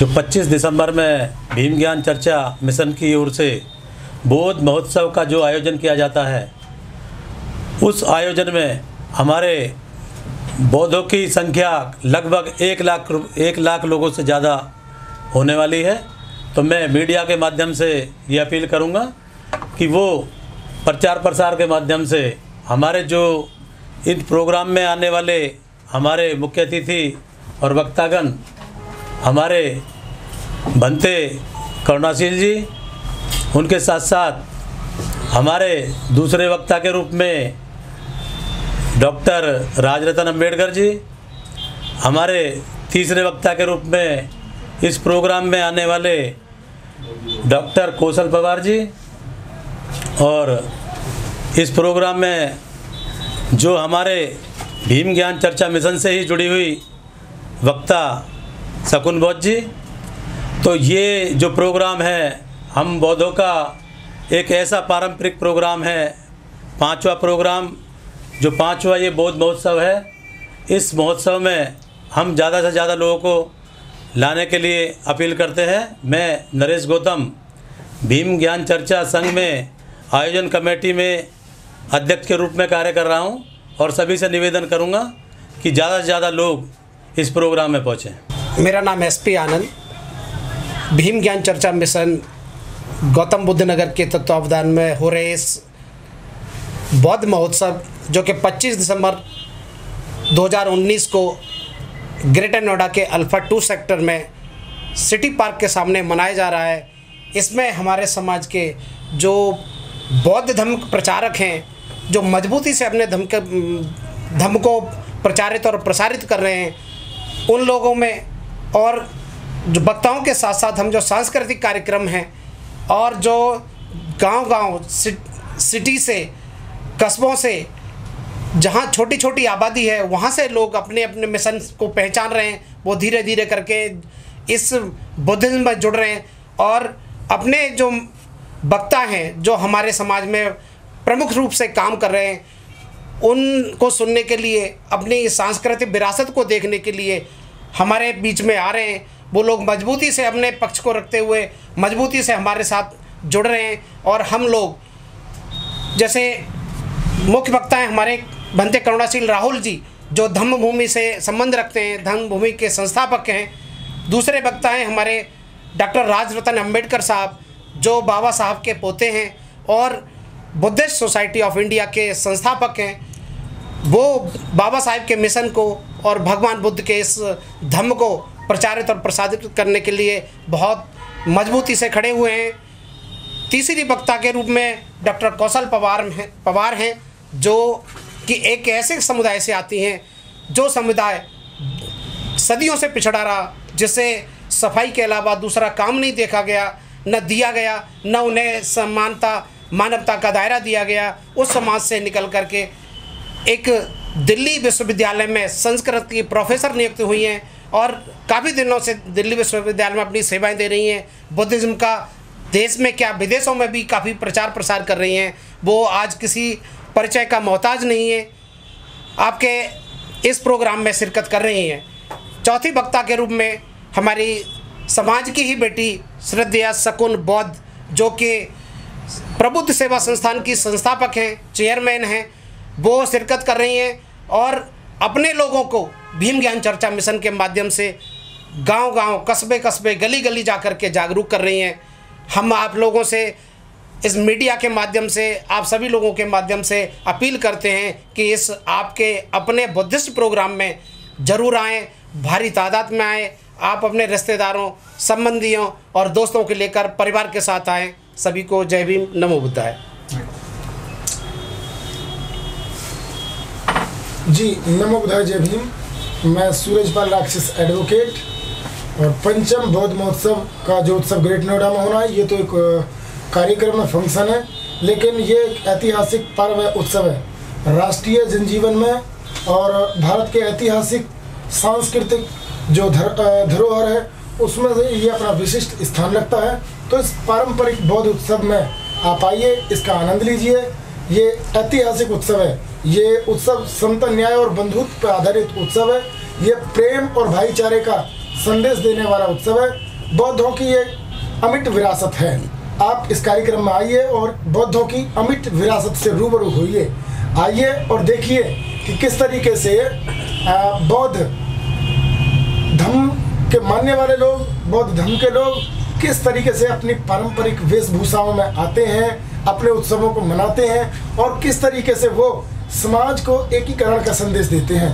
जो 25 दिसंबर में भीम ज्ञान चर्चा मिशन की ओर से बौद्ध महोत्सव का जो आयोजन किया जाता है, उस आयोजन में हमारे बौद्धों की संख्या लगभग एक लाख एक लाख लोगों से ज़्यादा होने वाली है। तो मैं मीडिया के माध्यम से ये अपील करूँगा कि वो प्रचार प्रसार के माध्यम से हमारे जो इन प्रोग्राम में आने वाले हमारे मुख्य अतिथि और वक्तागण हमारे बनते करुणाशील जी, उनके साथ साथ हमारे दूसरे वक्ता के रूप में डॉक्टर राजरतन अंबेडकर जी, हमारे तीसरे वक्ता के रूप में इस प्रोग्राम में आने वाले डॉक्टर कौशल पवार जी और इस प्रोग्राम में जो हमारे भीम ज्ञान चर्चा मिशन से ही जुड़ी हुई वक्ता शकुन बौद्ध जी तो ये जो प्रोग्राम है, हम बौद्धों का एक ऐसा पारंपरिक प्रोग्राम है, पांचवा प्रोग्राम, जो पांचवा ये बौद्ध महोत्सव है, इस महोत्सव में हम ज़्यादा से ज़्यादा लोगों को लाने के लिए अपील करते हैं। मैं नरेश गौतम, भीम ज्ञान चर्चा संघ में आयोजन कमेटी में अध्यक्ष के रूप में कार्य कर रहा हूँ और सभी से निवेदन करूँगा कि ज़्यादा से ज़्यादा लोग इस प्रोग्राम में पहुँचें। मेरा नाम एस पी आनंद। भीम ज्ञान चर्चा मिशन गौतम बुद्ध नगर के तत्वावधान में हो रहे इस बौद्ध महोत्सव, जो कि 25 दिसंबर 2019 को ग्रेटर नोएडा के अल्फ़ा टू सेक्टर में सिटी पार्क के सामने मनाया जा रहा है। इसमें हमारे समाज के जो बौद्ध धर्म प्रचारक हैं, जो मजबूती से अपने धर्म के, धर्म को प्रचारित और प्रसारित कर रहे हैं, उन लोगों में और जो वक्ताओं के साथ साथ हम जो सांस्कृतिक कार्यक्रम हैं और जो गांव-गांव सिटी से, कस्बों से, जहाँ छोटी छोटी आबादी है, वहाँ से लोग अपने अपने मिशन को पहचान रहे हैं, वो धीरे धीरे करके इस बुद्धिज्म में जुड़ रहे हैं और अपने जो वक्ता हैं, जो हमारे समाज में प्रमुख रूप से काम कर रहे हैं, उनको सुनने के लिए, अपनी सांस्कृतिक विरासत को देखने के लिए हमारे बीच में आ रहे हैं। वो लोग मजबूती से अपने पक्ष को रखते हुए मजबूती से हमारे साथ जुड़ रहे हैं और हम लोग, जैसे मुख्य वक्ता हैं हमारे बनते करुणाशील राहुल जी, जो धम्म भूमि से संबंध रखते हैं धम्म भूमि के संस्थापक हैं। दूसरे वक्ता हैं हमारे डॉक्टर राजरतन अंबेडकर साहब, जो बाबा साहब के पोते हैं और बुद्धिस्ट सोसाइटी ऑफ़ इंडिया के संस्थापक हैं। वो बाबा साहब के मिशन को और भगवान बुद्ध के इस धम्म को प्रचारित और प्रसारित करने के लिए बहुत मजबूती से खड़े हुए हैं। तीसरी वक्ता के रूप में डॉक्टर कौशल पवार हैं पवार हैं, जो कि एक ऐसे समुदाय से आती हैं, जो समुदाय सदियों से पिछड़ा रहा, जिसे सफ़ाई के अलावा दूसरा काम नहीं देखा गया, न दिया गया, न उन्हें समानता, मानवता का दायरा दिया गया, उस समाज से निकल करके एक दिल्ली विश्वविद्यालय में संस्कृत की प्रोफेसर नियुक्त हुई हैं और काफ़ी दिनों से दिल्ली विश्वविद्यालय में अपनी सेवाएँ दे रही हैं। बुद्धिज़्म का देश में क्या विदेशों में भी काफ़ी प्रचार प्रसार कर रही हैं। वो आज किसी परिचय का मोहताज नहीं है। आपके इस प्रोग्राम में शिरकत कर रही हैं। चौथी वक्ता के रूप में हमारी समाज की ही बेटी श्रद्धा शकुन बौद्ध, जो कि प्रबुद्ध सेवा संस्थान की संस्थापक हैं, चेयरमैन हैं। वो शिरकत कर रही हैं और अपने लोगों को भीम ज्ञान चर्चा मिशन के माध्यम से गांव-गांव कस्बे कस्बे गली गली जा कर के जागरूक कर रही हैं। हम आप लोगों से, इस मीडिया के माध्यम से, आप सभी लोगों के माध्यम से अपील करते हैं कि इस आपके अपने बुद्धिस्ट प्रोग्राम में ज़रूर आएँ, भारी तादाद में आएँ, आप अपने रिश्तेदारों, संबंधियों और दोस्तों के लेकर परिवार के साथ आएँ। सभी को जय भीम, नमो बुद्धाय। जी, नमो बुधाय जय भीम। मैं सूरजपाल राक्षस एडवोकेट और पंचम बौद्ध महोत्सव का जो उत्सव ग्रेट नोएडा में होना है, ये तो एक कार्यक्रम है फ़ंक्शन है, लेकिन ये एक ऐतिहासिक पर्व है, उत्सव है। राष्ट्रीय जनजीवन में और भारत के ऐतिहासिक, सांस्कृतिक जो धर धरोहर है, उसमें से ये अपना विशिष्ट स्थान रखता है। तो इस पारंपरिक बौद्ध उत्सव में आप आइए, इसका आनंद लीजिए। ये ऐतिहासिक उत्सव है। ये उत्सव समता न्याय और बंधुत्व पर आधारित उत्सव है। ये प्रेम और भाईचारे का संदेश देने वाला उत्सव है। बौद्धों की एक अमिट विरासत है। आप इस कार्यक्रम में आइए और बौद्धों की अमिट विरासत से रूबरू होइए। आइए और देखिए कि किस तरीके से बौद्ध धर्म के मानने वाले लोग, बौद्ध धर्म के लोग किस तरीके से अपनी पारंपरिक वेशभूषाओं में आते हैं, अपने उत्सवों को मनाते हैं और किस तरीके से वो समाज को एकीकरण का संदेश देते हैं।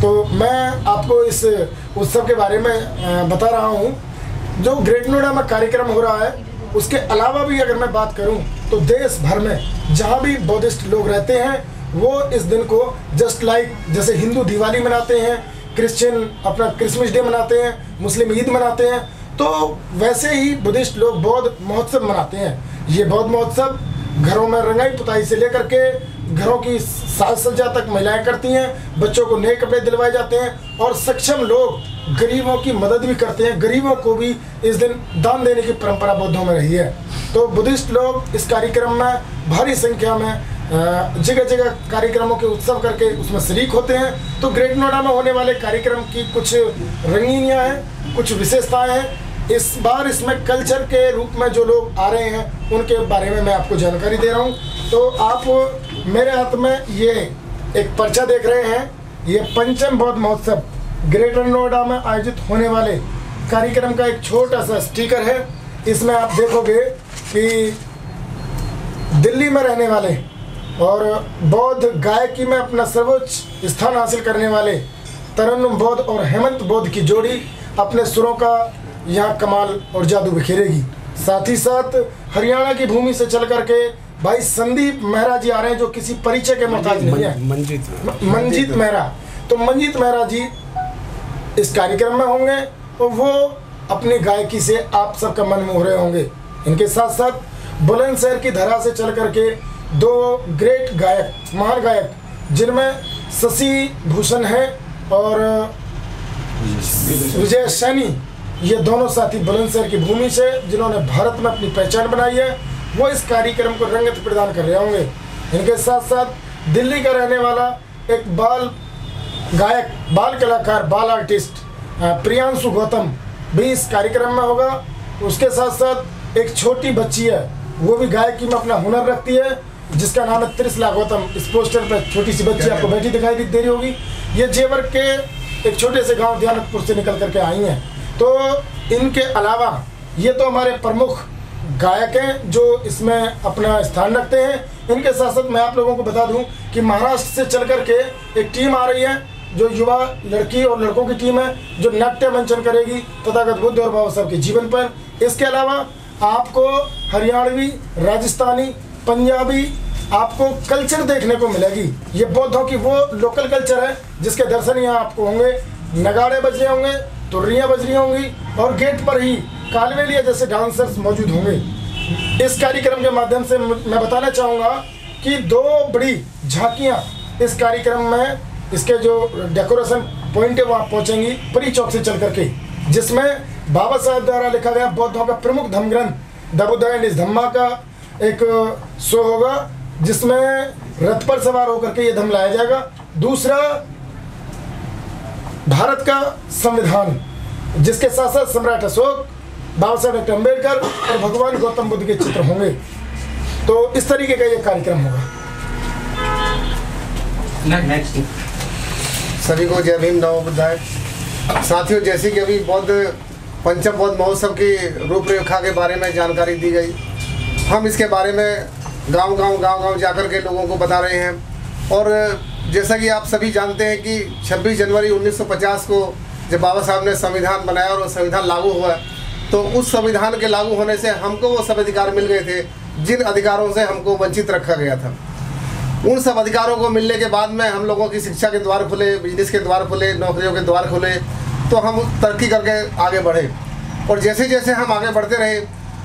तो मैं आपको इस उत्सव के बारे में बता रहा हूँ। जो ग्रेट नोएडा में कार्यक्रम हो रहा है, उसके अलावा भी अगर मैं बात करूँ तो देश भर में जहाँ भी बौद्धिस्ट लोग रहते हैं, वो इस दिन को जस्ट लाइक जैसे हिंदू दिवाली मनाते हैं, क्रिश्चियन अपना क्रिसमस डे मनाते हैं, मुस्लिम ईद मनाते हैं तो वैसे ही बुद्धिस्ट लोग बौद्ध महोत्सव मनाते हैं। ये बौद्ध महोत्सव घरों में रंगाई पुताई से लेकर के घरों की साज सज्जा तक महिलाएँ करती हैं, बच्चों को नए कपड़े दिलवाए जाते हैं और सक्षम लोग गरीबों की मदद भी करते हैं। गरीबों को भी इस दिन दान देने की परंपरा बौद्धों में रही है। तो बुद्धिस्ट लोग इस कार्यक्रम में भारी संख्या में जगह जगह कार्यक्रमों के उत्सव करके उसमें शरीक होते हैं। तो ग्रेट नोएडा में होने वाले कार्यक्रम की कुछ रंगीनियाँ हैं, कुछ विशेषताएँ हैं। इस बार इसमें कल्चर के रूप में जो लोग आ रहे हैं, उनके बारे में मैं आपको जानकारी दे रहा हूँ। तो आप मेरे हाथ में ये एक पर्चा देख रहे हैं। ये पंचम बौद्ध महोत्सव, ग्रेटर नोएडा में आयोजित होने वाले कार्यक्रम का एक छोटा सा स्टिकर है। इसमें आप देखोगे कि दिल्ली में रहने वाले और बौद्ध गायकी में अपना सर्वोच्च स्थान हासिल करने वाले तरन्नुम बौद्ध और हेमंत बौद्ध की जोड़ी अपने सुरों का यहाँ कमाल और जादू बिखेरेगी। साथ ही साथ हरियाणा की भूमि से चल करके भाई संदीप मेहरा जी आ रहे हैं जो किसी परिचय के मोहताज नहीं है। मंजित मंजीत मेहरा। तो मंजीत मेहरा जी इस कार्यक्रम में होंगे और वो अपनी गायकी से आप सबका मन मोह रहे होंगे। इनके साथ साथ बुलंदशहर की धरा से चल करके दो ग्रेट गायक महान गायक जिनमें शशि भूषण है और विजय सैनी ये दोनों साथी बुलंदशहर की भूमि से जिन्होंने भारत में अपनी पहचान बनाई है। वो इस कार्यक्रम को रंगत प्रदान कर रहे होंगे। इनके साथ साथ दिल्ली का रहने वाला एक बाल गायक, बाल कलाकार, बाल आर्टिस्ट प्रियांशु गौतम भी इस कार्यक्रम में होगा। उसके साथ साथ एक छोटी बच्ची है, वो भी गायकी में अपना हुनर रखती है, जिसका नाम है त्रिशला गौतम। इस पोस्टर पर छोटी सी बच्ची आपको बैठी दिखाई दे रही होगी। ये जेवर के एक छोटे से गाँव ध्यानपुर से निकल करके आई हैं। तो इनके अलावा ये तो हमारे प्रमुख गायक हैं जो इसमें अपना स्थान रखते हैं। इनके साथ साथ मैं आप लोगों को बता दूँ कि महाराष्ट्र से चल करके एक टीम आ रही है, जो युवा लड़की और लड़कों की टीम है, जो नाट्य मंचन करेगी, तथागत बुद्ध और बाबा साहब के जीवन पर। इसके अलावा आपको हरियाणवी, राजस्थानी, पंजाबी, आपको कल्चर देखने को मिलेगी। ये बौद्धों की वो लोकल कल्चर है, जिसके दर्शन यहाँ आपको होंगे। नगाड़े बज रहे होंगे, तुर्रियाँ बज रही होंगी, और गेट पर ही कालवेलिया जैसे डांसर्स मौजूद होंगे। इस कार्यक्रम के माध्यम से मैं बताना चाहूँगा कि दो बड़ी झांकियाँ इस कार्यक्रम में, इसके जो डेकोरेशन पॉइंट है वहाँ पहुँचेंगी परी चौक से चल करके जिसमें बाबा साहब द्वारा लिखा गया बौद्धों का प्रमुख धर्म ग्रंथ द बुद्ध एंड इस धम्मा का एक, शो होगा, जिसमें रथ पर सवार होकर के ये धम लाया जाएगा। दूसरा, भारत का संविधान, जिसके साथ साथ सम्राट अशोक बाबा साहब डॉक्टर अंबेडकर और भगवान गौतम बुद्ध के चित्र होंगे। तो इस तरीके का ये कार्यक्रम होगा। सभी को जय भीम नव बुद्धाय। साथियों जैसे कि अभी बौद्ध पंचम बौद्ध महोत्सव की रूपरेखा के बारे में जानकारी दी गई। हम इसके बारे में गाँव गाँव गाँव गाँव जाकर के लोगों को बता रहे हैं। और जैसा कि आप सभी जानते हैं कि 26 जनवरी 1950 को जब बाबा साहब ने संविधान बनाया और वो संविधान लागू हुआ तो उस संविधान के लागू होने से हमको वो सब अधिकार मिल गए थे, जिन अधिकारों से हमको वंचित रखा गया था। उन सब अधिकारों को मिलने के बाद में हम लोगों की शिक्षा के द्वार खुले बिज़नेस के द्वार खुले, नौकरियों के द्वार खुले तो हम तरक्की करके आगे बढ़े। और जैसे जैसे हम आगे बढ़ते रहे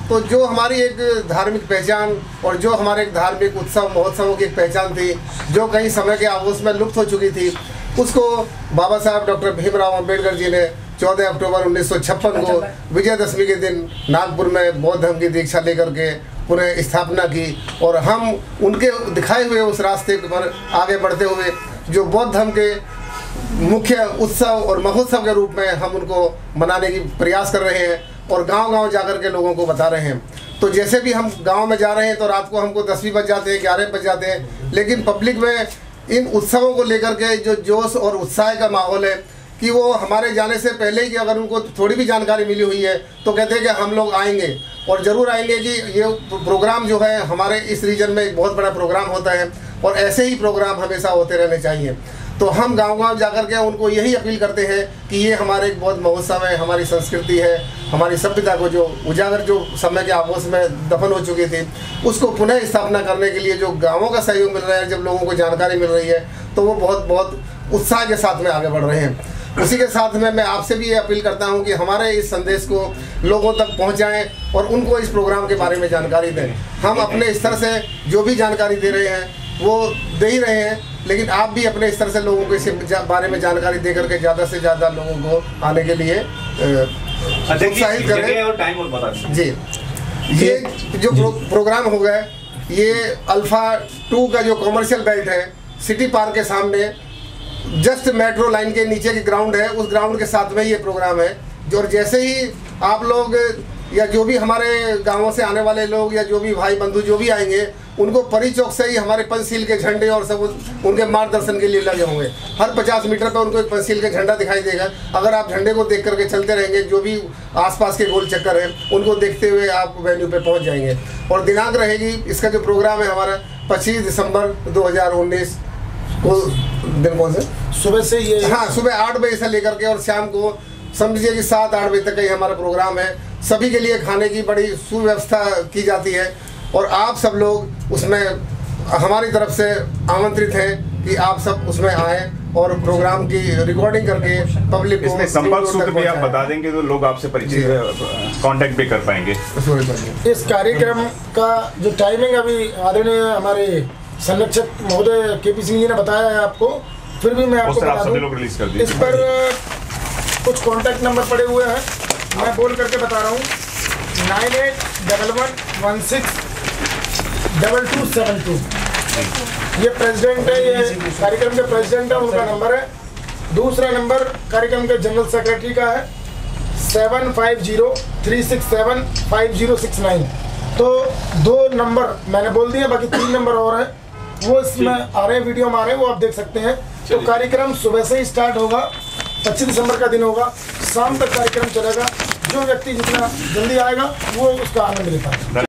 तो जो हमारी एक धार्मिक पहचान और जो हमारे एक धार्मिक उत्सव, महोत्सवों की एक पहचान थी, जो कई समय के आगोश में लुप्त हो चुकी थी, उसको बाबा साहब डॉक्टर भीमराव अंबेडकर जी ने 14 अक्टूबर 1956 को विजयदशमी के दिन नागपुर में बौद्ध धर्म की दीक्षा लेकर के पुनः स्थापना की और हम उनके दिखाए हुए उस रास्ते पर आगे बढ़ते हुए जो बौद्ध धर्म के मुख्य उत्सव और महोत्सव के रूप में हम उनको मनाने की प्रयास कर रहे हैं और गांव-गांव जाकर के लोगों को बता रहे हैं। तो जैसे भी हम गाँव में जा रहे हैं तो रात को हमको दसवीं बज जाते हैं ग्यारह बज जाते हैं लेकिन पब्लिक में इन उत्सवों को लेकर के जो जोश और उत्साह का माहौल है कि वो हमारे जाने से पहले ही अगर उनको थोड़ी भी जानकारी मिली हुई है तो कहते हैं कि हम लोग आएँगे। और ज़रूर आएँगे कि ये प्रोग्राम जो है, हमारे इस रीजन में एक बहुत बड़ा प्रोग्राम होता है, और ऐसे ही प्रोग्राम हमेशा होते रहने चाहिए। तो हम गाँव गाँव जाकर के उनको यही अपील करते हैं कि ये हमारे एक बहुत महोत्सव है, हमारी संस्कृति है, हमारी सभ्यता को जो उजागर जो समय के आपोस में दफन हो चुकी थी, उसको पुनः स्थापना करने के लिए जो गाँवों का सहयोग मिल रहा है, जब लोगों को जानकारी मिल रही है तो वो बहुत बहुत उत्साह के साथ में आगे बढ़ रहे हैं। उसी के साथ में मैं आपसे भी ये अपील करता हूँ कि हमारे इस संदेश को लोगों तक पहुँचाएँ और उनको इस प्रोग्राम के बारे में जानकारी दें। हम अपने स्तर से जो भी जानकारी दे रहे हैं वो दे ही रहे हैं लेकिन आप भी अपने स्तर से लोगों को इस बारे में जानकारी दे करके ज़्यादा से ज़्यादा लोगों को आने के लिए प्रोत्साहित करें। और टाइम और बता जी। ये जो। प्रो, प्रोग्राम हो गया ये अल्फ़ा टू का जो कमर्शियल बेल्ट है सिटी पार्क के सामने जस्ट मेट्रो लाइन के नीचे के ग्राउंड है, उस ग्राउंड के साथ में ये प्रोग्राम है। जो और जैसे ही आप लोग या जो भी हमारे गाँवों से आने वाले लोग या जो भी भाई बंधु जो भी आएँगे, उनको परी चौक से ही हमारे पंचशील के झंडे और सब उनके मार्गदर्शन के लिए लगे होंगे हर 50 मीटर पर उनको एक पंचशील का झंडा दिखाई देगा। अगर आप झंडे को देख करके चलते रहेंगे, जो भी आसपास के गोल चक्कर हैं, उनको देखते हुए आप वेन्यू पर पहुँच जाएँगे। और दिनांक रहेगी, इसका जो प्रोग्राम है हमारा पच्चीस दिसंबर 2019 वो दिन कौन से? सुबह से ये हाँ सुबह आठ बजे से लेकर के और शाम को समझिए कि सात आठ बजे तक का ही हमारा प्रोग्राम है। सभी के लिए खाने की बड़ी सुव्यवस्था की जाती है और आप सब लोग उसमें हमारी तरफ़ से आमंत्रित हैं कि आप सब उसमें आए और प्रोग्राम की रिकॉर्डिंग करके पब्लिक इसमें संपर्क सूत्र भी आप बता देंगे तो लोग आपसे परिचित कांटेक्ट भी कर पाएँगे। इस कार्यक्रम का जो टाइमिंग अभी आदरणीय हमारे संरक्षक महोदय के पी सिंह जी ने बताया है आपको। फिर भी मैं आपको बता दूँ इस पर कुछ कॉन्टैक्ट नंबर पड़े हुए हैं। मैं बोल करके बता रहा हूँ। Nine eight double one one six double two seven two. ये प्रेसिडेंट है ये कार्यक्रम के प्रेसिडेंट है उनका नंबर है। दूसरा नंबर कार्यक्रम के जनरल सेक्रेटरी का है। Seven five zero three six seven five zero six nine. तो दो नंबर मैंने बोल दिया बाकी तीन नंबर और हैं। वो इसमें आ रहे वीडियो में आ रहे हैं वो आप देख सकते हैं। तो कार्यक्रम सुबह से ही स्टार्ट होगा पच्चीस दिसंबर का दिन होगा शाम तक कार्यक्रम चलेगा जो व्यक्ति जितना जल्दी आएगा वो उसका आनंद लेता है।